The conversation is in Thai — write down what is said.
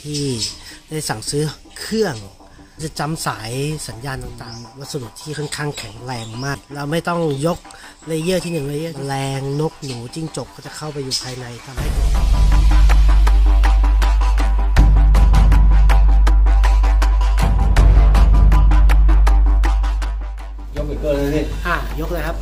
ที่ได้สั่งซื้อเครื่องจะจำสายสัญญาณต่างๆ วัสดุที่ค่อนข้างแข็งแรงมาก เราไม่ต้องยกเลเยอร์ที่หนึ่งเลเยอร์แรงนกหนูจิ้งจกก็จะเข้าไปอยู่ภายในทำให้ยกเกเกอร์เลยนี่อ่ายกเลยครับ